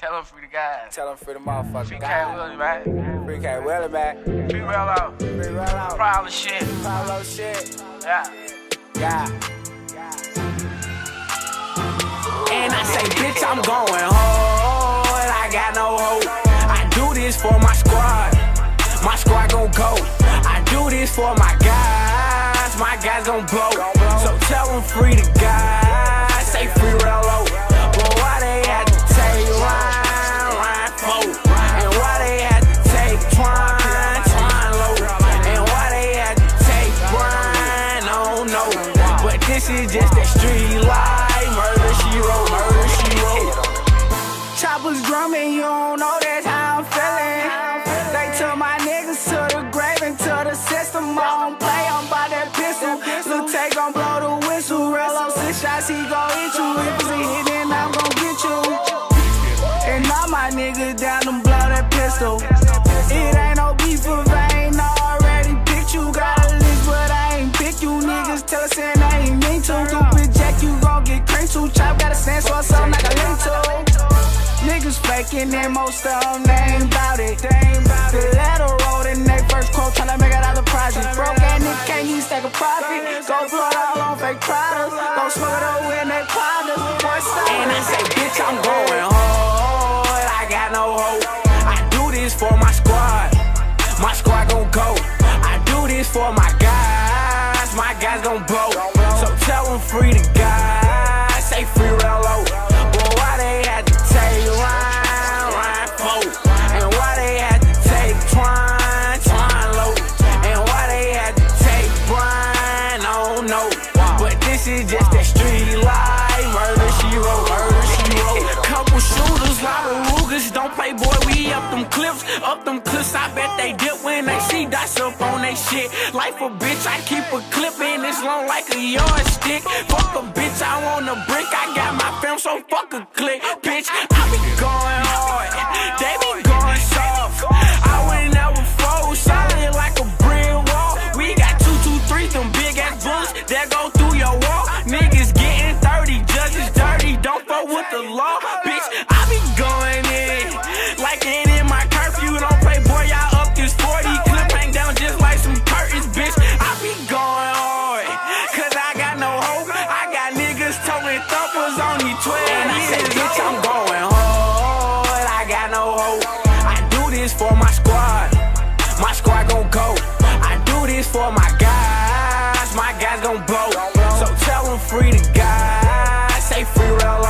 Tell them free the guys. Tell them free the motherfucker. Free K Willie, man. Free K Willie, man. Free real out. Free real out. Problem shit. Problem shit. Yeah. Yeah. And I say, bitch, I'm going hard. I got no hope. I do this for my squad. My squad gon' go. I do this for my guys. My guys gon' blow. So tell them free this is just that street life. Murder, she wrote, murder, she wrote. Choppers drumming, you don't know that's how I'm feeling. They took my niggas to the grave and to the system. I don't play, I'm by that pistol. Lil' Tay gon' blow the whistle. Real on six shots, he gon' hit you. If a hit, then I'm gon' get you. And all my niggas down them blow that pistol. It ain't no beef if I ain't already tell us and I ain't mean to. Stupid jack, you gon' get cranked to. Chop got a sense for something like a link to. Niggas faking and most of them, they ain't bout it. The letter rolled in they first quote, tryna make it out the project. Broke ass nigga can't even stack a profit. Go blood all on fake products. Go smoke it over in they powders. And I say, bitch, I'm going hard. I got no hope. I do this for my squad. My squad gon' go. I do this for my. Gon' blow. So tell them free the guys. Say free real low. But why they had to take Ryan, Ryan folk? And why they had to take Twine, Twine low? And why they had to take Brian? I don't know. But this is just that street life. Murder, she wrote, murder, she wrote. Couple shooters, of Rugers. Don't play, boy, we up them clips. Up them clips, I bet they dip when they see dots up on they shit. Life a bitch, I keep a clip in this long like a yardstick. Fuck a bitch, I want a brick. I got my film, so fuck a click. Bitch, I be going hard. They be going soft. I would never fold, solid like a brick wall. We got two, two, three, them big ass bullets that go through your wall. Niggas getting 30, judges dirty, don't fuck with the law. I do this for my squad. My squad gon' go. I do this for my guys. My guys gon' blow. So tell them free the guys. Say free real